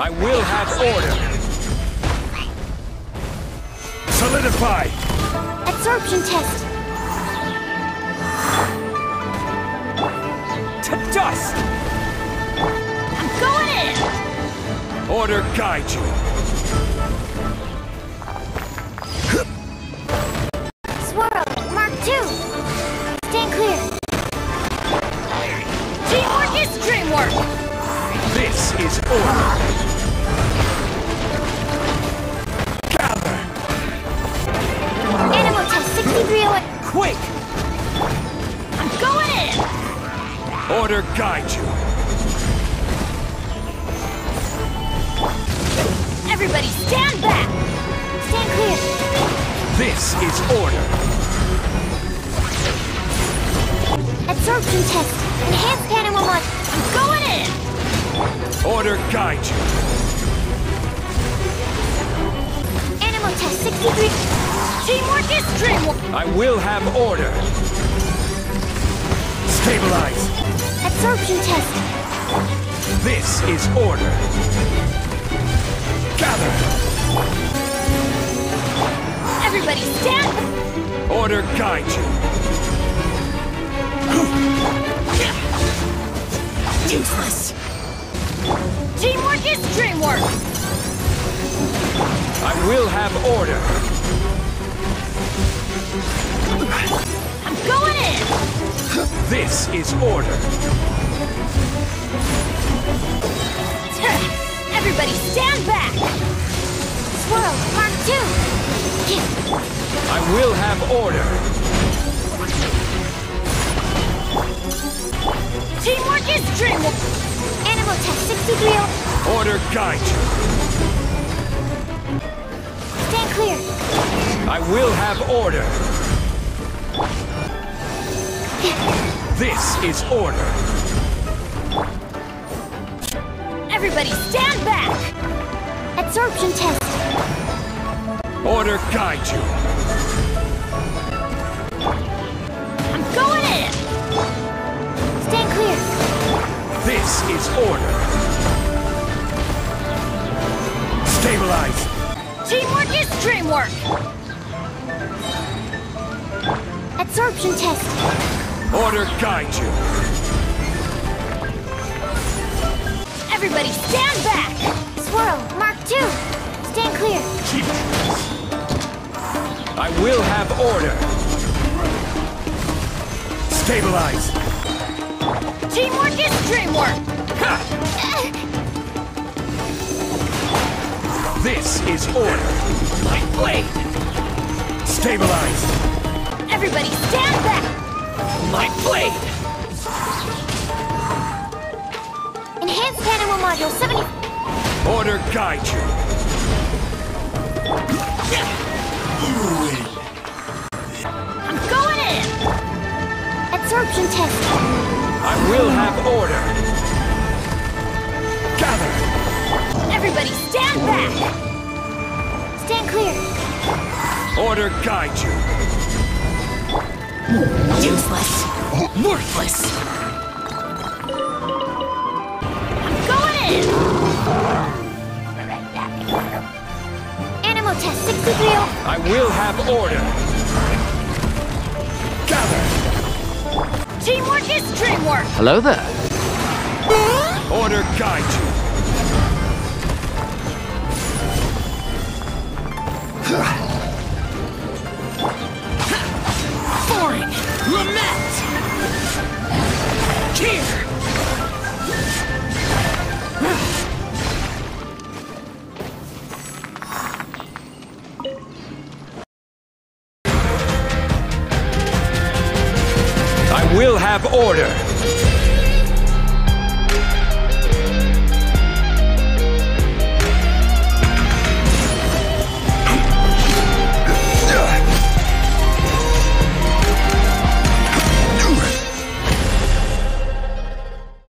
I will have order. Solidify. Absorption test. To dust. I'm going in. Order guide you. Swirl. Mark two. Stand clear. Teamwork is dreamwork. This is order. Order guide you. Everybody stand back. Stand clear. This is order. Absorption test. Enhanced animal mod. I'm going in. Order guide you. Animal test 63. Teamwork is dreamwork. I will have order. Stabilize. Absorption test. This is order. Gather. Everybody stand. Order guide you. Useless. Teamwork is dreamwork. I will have order. I'm going in. This is order. Everybody stand back. Swirl. Mark two. I will have order. Teamwork is dreamwork. Animal test 63. Order guide you. Stand clear. I will have order. This is order. Everybody stand back. Absorption test. Order guide you. I'm going in. Stand clear. This is order. Stabilize. Teamwork is dreamwork. Absorption test. Order guide you. Everybody stand back. Swirl. Mark two. Stand clear. I will have order. Stabilize. Teamwork is dreamwork. Ha! This is order. My blade. Stabilize. Everybody stand back. My blade. Enhanced animal module 70. Order guide you. I'm going in. Absorption test. I will have order. Gather. Everybody stand back. Stand clear. Order guide you. Useless. Worthless. Animal test 63. I will have order. Gather. Teamwork is dreamwork. Hello there. Order guide you. Boring. Lament. Here. have order.